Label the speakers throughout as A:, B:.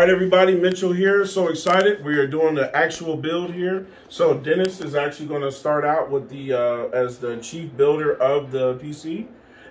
A: All right, everybody, Mitchell here. So excited. We are doing the actual build here. So Dennis is actually going to start out with the uh, as the chief builder of the PC.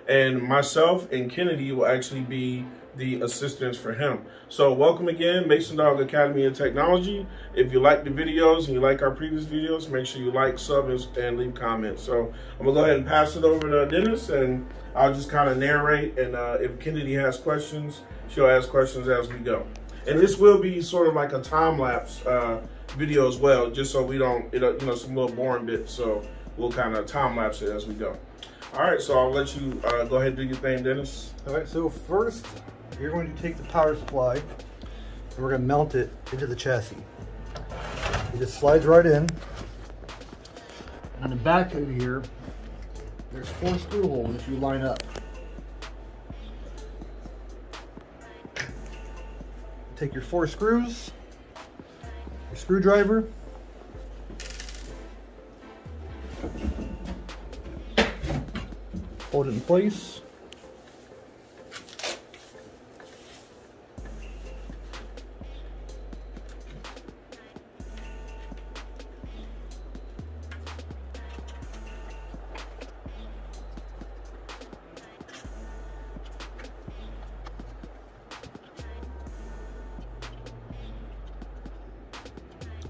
A: And myself and Kennedy will actually be the assistants for him. So welcome again, Masondogg Academy of Technology. If you like the videos and you like our previous videos, make sure you like, sub, and leave comments. So I'm gonna go ahead and pass it over to Dennis and I'll just kind of narrate. And uh, if Kennedy has questions, she'll ask questions as we go. And this will be sort of like a time lapse uh, video as well, just so we don't, you know, some little boring bits. So we'll kind of time lapse it as we go. All right, so I'll let you uh, go ahead and do your thing, Dennis.
B: All right, so first you're going to take the power supply and we're going to mount it into the chassis. It just slides right in. On the back of here, there's four screw holes you line up. Take your four screws, your screwdriver, hold it in place.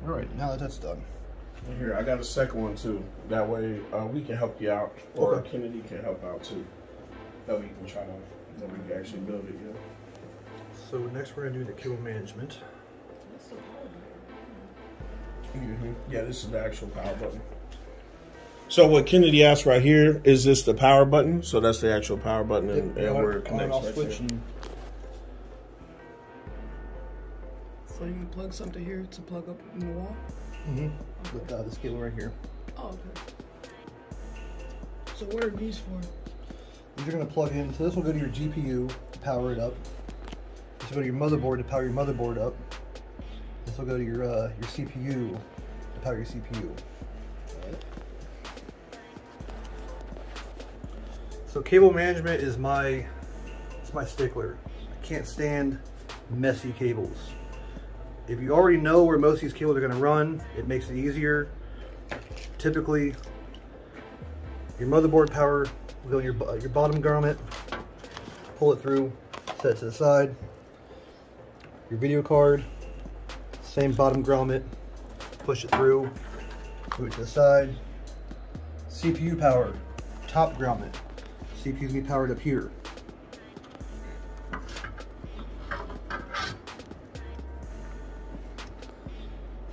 B: All right, now that that's done.
A: Here, I got a second one too. That way uh, we can help you out, or
B: Okay.
A: Kennedy can help out too. That way you can try to, that we can actually build it, yeah.
B: So next we're gonna do the cable management.
A: Mm-hmm. Yeah, this is the actual power button. So what Kennedy asked right here, is this the power button? So that's the actual power button and, and where it
B: on
A: connects
B: off
A: right
B: switch
A: there.
C: You plug something here to plug up in the wall?
B: mm-hmm. with uh, this cable right here.
C: Oh, okay. So what are these for?
B: These are gonna plug in. So this will go to your GPU to power it up. This will go to your motherboard to power your motherboard up. This will go to your uh, your CPU to power your CPU. So cable management is my it's my stickler. I can't stand messy cables. If you already know where most of these cables are going to run, it makes it easier. Typically, your motherboard power will go in your, your bottom grommet, pull it through, set it to the side. Your video card, same bottom grommet, push it through, move it to the side. CPU power, top grommet. CPU's gonna be powered up here.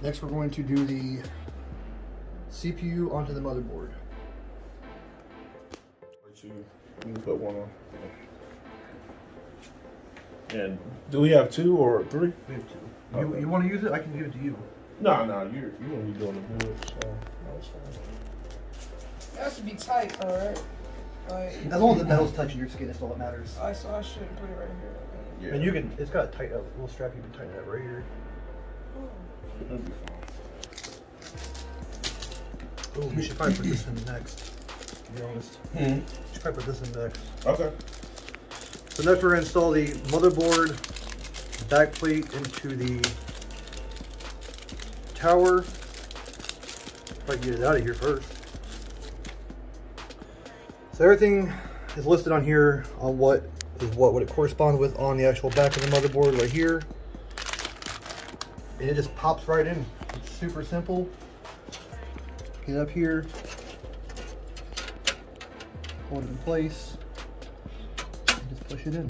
B: Next we're going to do the CPU onto the motherboard.
A: You, you can put one on. And do we have two or three?
B: We have two. You,
A: Okay.
B: you want to use it? I can give it to you.
A: No, no, you're you're gonna be doing the build, so that's fine.
C: It has to be tight, alright? Like,
B: As long as the metal's touching your skin, that's all that matters.
C: I so I should put it right here. Okay.
A: Yeah,
B: And you can, it's got a tight, a little strap you can tighten that right here. Oh.
A: It'll be fine.
B: Oh, we should probably put this in next, to be honest.
A: Hmm.
B: We should probably put this in next.
A: Okay.
B: So next we're gonna install the motherboard back plate into the tower. Probably get it out of here first. So everything is listed on here on what is what, what it corresponds with on the actual back of the motherboard right here. And it just pops right in. It's super simple. Get up here, hold it in place, and just push it in.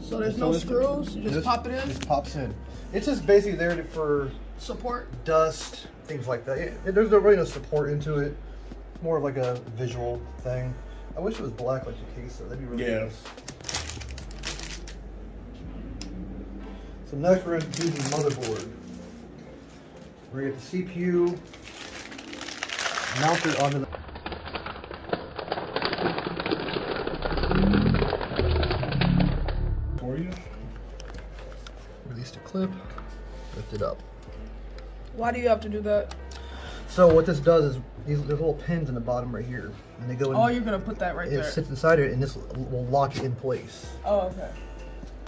C: So there's
B: So
C: no screws, you just pop it in?
B: Just pops in. It's just basically there for
C: Support?
B: dust, things like that. It- it- there's no really no support into it. It's more of like a visual thing. I wish it was black like the case though. That'd be really
A: Yeah.
B: nice. So next we're going to do the motherboard. We're going to get the CPU mounted onto the
A: For you?
B: release the clip, lift it up.
C: Why do you have to do that?
B: So what this does is these there's little pins in the bottom right here, and they go in.
D: Oh, you're gonna put that right
B: it
D: there.
B: sits inside it, and this will lock it in place.
D: Oh, okay.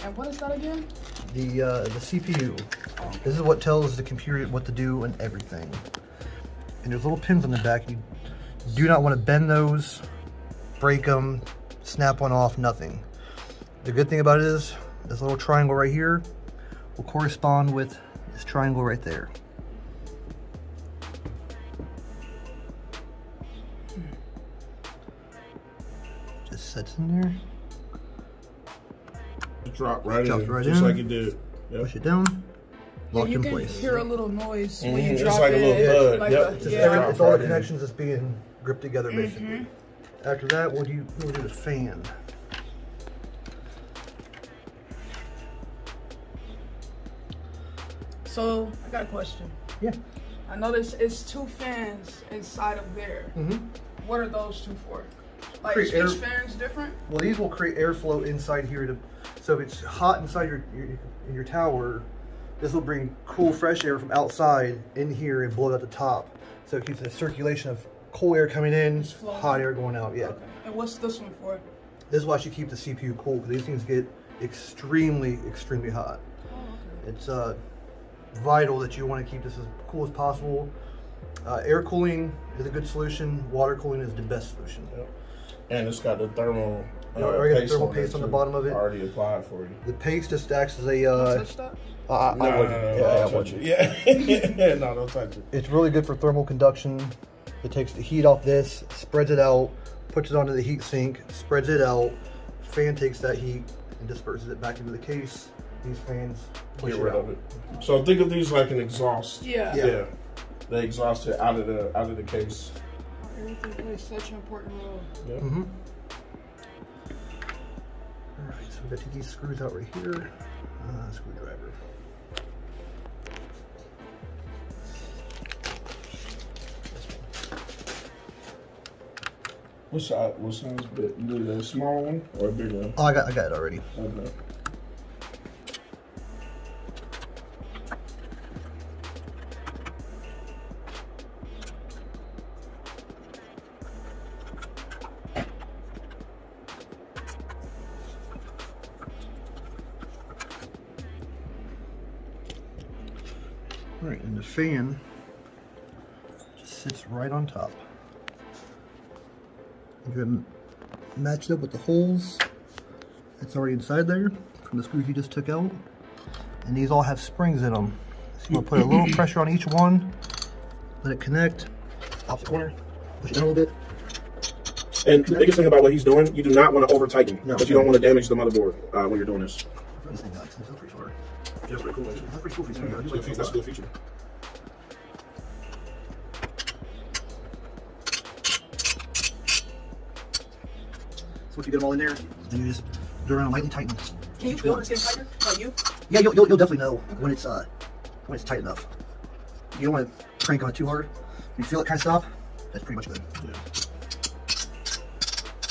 D: And what is that again?
B: The uh, the CPU. This is what tells the computer what to do and everything. And there's little pins on the back. You do not want to bend those, break them, snap one off, nothing. The good thing about it is this little triangle right here will correspond with this triangle right there. Just sets in there.
A: Drop right
B: Drops
A: in,
B: right
A: just
B: in.
A: like it did. Yep.
B: Push it down.
D: Yeah,
B: Locked
D: you
B: in
D: can
B: place.
D: hear a little noise when
A: Mhm,
D: you
A: it's
D: drop
A: like a
D: it.
A: little thud,
D: Like
A: yep.
D: a,
B: It's,
D: yeah.
B: every, it's all the connections that's being gripped together basically. After that, we'll do, we'll do the fan.
D: So I got a question.
B: Yeah.
D: I noticed it's two fans inside of there.
B: Mm-hmm.
D: What are those two for? Like
B: Create
D: each
B: air-
D: fan's different?
B: Well, these will create airflow inside here. To, so if it's hot inside your, your in your tower, this will bring cool, fresh air from outside in here and blow it at the top. So it keeps the circulation of cool air coming in,
D: It's
B: hot air going out. Yeah.
D: Okay. And what's this one for?
B: This is why you keep the CPU cool because these things get extremely, extremely hot.
D: Oh, okay.
B: It's uh, vital that you want to keep this as cool as possible. Uh, air cooling is a good solution. Water cooling is the best solution.
A: And it's got the thermal. uh,
B: Yeah, I got
A: paste
B: thermal
A: on
B: paste on the bottom of it.
A: Already applied for you.
B: The paste just acts as a.
D: Can
B: Uh,
D: touch that?
B: I, I
A: No, no,
B: wouldn't.
A: no, no,
B: Yeah, I
A: don't touch
B: wouldn't.
A: it. Yeah, no, don't touch it.
B: It's really good for thermal conduction. It takes the heat off this, spreads it out, puts it onto the heat sink, spreads it out. Fan takes that heat and disperses it back into the case. These fans push
A: Get
B: it
A: rid
B: out.
A: of it. So think of these like an exhaust.
D: Yeah.
B: Yeah.
A: Yeah. They exhaust it out of the out of the case.
D: Everything plays such an important role.
A: Yeah.
B: Mm-hmm. All right, so we got to take these screws out right here. Uh, screwdriver.
A: What size? What size bit? You need a small one or a big one?
B: Oh, I got, I got it already.
A: Okay.
B: All right, and the fan just sits right on top. You're gonna match it up with the holes that's already inside there from the screws you just took out. And these all have springs in them. So you'll put a little pressure on each one, let it connect, off the corner, push it down a little bit.
A: And the biggest thing about what he's doing, you do not want to over tighten,
B: No.
A: but you don't want to damage the motherboard uh, when you're doing this.
B: This thing nuts. This is pretty short.
A: That's cool.
B: That's pretty cool feature.
A: That's a good that's a good feature.
B: So once you get them all in there, then you just go around and lightly tighten.
D: Can you feel this getting tighter? Like you?
B: Yeah, you'll, you'll, you'll definitely know when it's uh when it's tight enough. You don't want to crank on it too hard. You feel it kind of stop. That's pretty much good.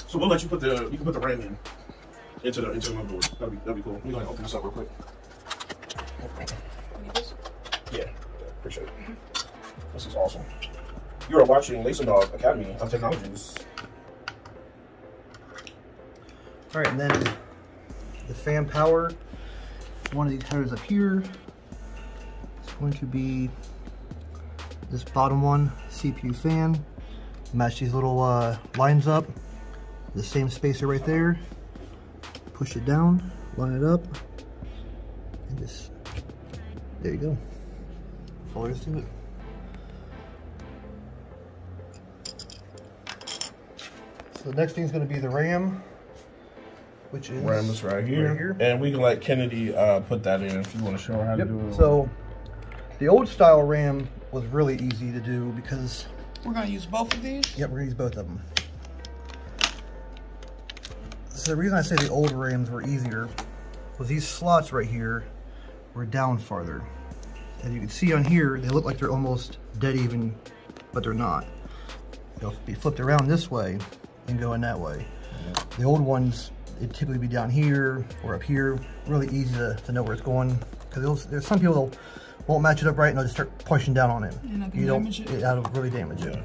A: So we'll let you put the you can put the RAM in into the into the motherboard. That'd be that'd be cool. We're gonna open this up real quick. Yeah, appreciate it. This is awesome. You are watching Masondogg Academy of Technologies.
B: All right, and then the fan power. One of these headers up here. It's going to be this bottom one, CPU fan. Match these little uh, lines up. The same spacer right there. Push it down, line it up, and just there you go. That's all there is to it. So the next thing is going to be the RAM, which is
A: RAM is right here.
B: Right here.
A: and we can let Kennedy uh, put that in if you want to show her how
B: Yep.
A: to do it.
B: So the old style RAM was really easy to do because
D: We're gonna use both of these.
B: yep, we're gonna use both of them. So the reason I say the old RAMs were easier was these slots right here were down farther. As you can see on here, they look like they're almost dead even, but they're not. They'll be flipped around this way and going that way. The old ones, it'd typically be down here or up here. Really easy to, to know where it's going. Because there's some people that won't match it up right and they'll just start pushing down on it.
D: And
B: you don't,
D: damage it.
B: that'll really damage it.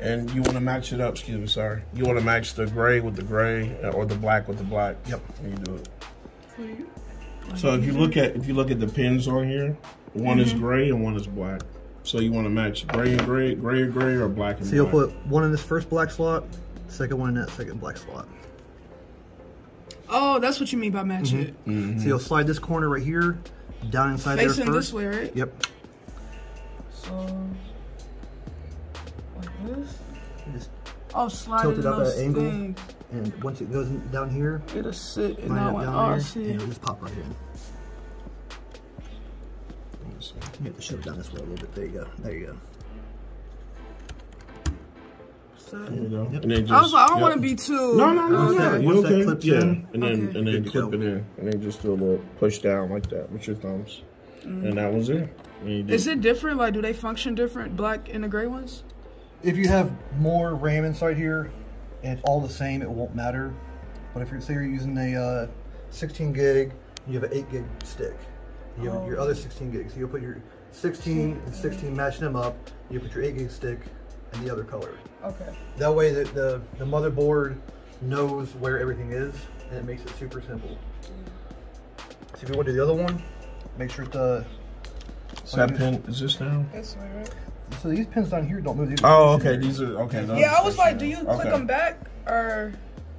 A: And you want to match it up. Excuse me, sorry. You want to match the gray with the gray uh, or the black with the black.
B: Yep.
A: And you do it. So if you look at if you look at the pins on here, one is gray and one is black. So you want to match gray and gray, gray and gray, or black and
B: So you'll
A: black.
B: put one in this first black slot, second one in that second black slot.
D: Oh, that's what you mean by match
B: Mm-hmm.
D: it.
A: Mm-hmm.
B: So you'll slide this corner right here, down inside
D: Facing
B: there
D: this
B: first.
D: way, right?
B: Yep.
D: So, like this.
B: Just,
D: Oh, slide
B: Tilt
D: it
B: it up at an angle.
D: things.
B: And once it goes in, down here,
D: It'll sit and
B: line
D: that one.
B: down
D: Oh, I
B: there,
D: see.
B: and it'll just pop right in. You have to shove it down this way a little bit. There you go. There you go.
D: So-
A: There you go.
B: Yep.
A: And then just,
D: I was like, I don't
A: yep.
D: want to be too.
A: No, no, no,
B: Once
A: no.
B: that-
A: You
B: once that
A: okay?
B: clips
A: yeah.
B: in,
A: and then
D: Okay.
A: and then clip
B: go.
A: it in, and then just do a little push down like that with your thumbs, mm. and that was it. And you did-
D: Is it different? Like, do they function different, black and the gray ones?
B: If you have more RAM inside here, and it's all the same, it won't matter. But if you're say you're using a uh, 16 gig, you have an 8 gig stick. You have your
D: Oh.
B: other 16 gigs. So you'll put your 16 and 16, matching them up. You put your 8 gig stick and the other color.
D: Okay.
B: That way, the, the the motherboard knows where everything is, and it makes it super simple. So if you want to do the other one, make sure the
A: Is that pin? Is this now?
D: That's way, right?
B: So these pins down here don't move. These
A: Oh, okay. These are okay.
D: Yeah, I was like, do you
A: stationary.
D: click them back or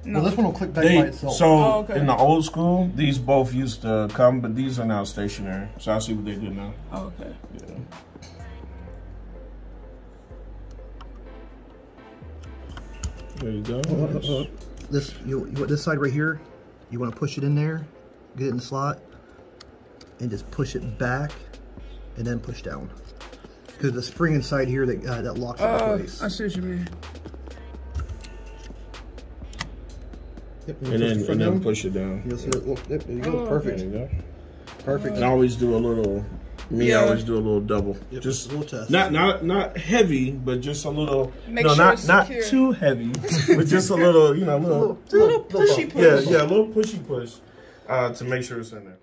D: no?
B: Well, this one will click back
A: They,
B: by itself.
A: so
D: Oh, okay.
A: in the old school, these both used to come, but these are now stationary. So I'll see what they do now.
D: Oh, okay.
A: Yeah. There you go.
B: this you, you this side right here. You want to push it in there, get it in the slot, and just push it back, and then push down. Because the spring inside here that uh, that locks it
D: Oh,
B: in place.
D: I see what you mean.
B: Yep,
A: And then and then push it down.
B: You'll see it. Look, yep, there you go.
D: Oh,
B: Perfect.
A: you go.
B: Perfect.
A: And I always do a little. Me,
D: Yeah.
A: I always do a little double.
B: Yep,
A: Just
B: a little test.
A: Not not not heavy, but just a little.
D: Make
A: no,
D: sure
A: not
D: it's
A: not
D: secure.
A: too heavy, but just a little. You know, little.
B: little,
D: Little pushy
A: Yeah,
D: push.
A: yeah, a little pushy push uh, to make sure it's in there.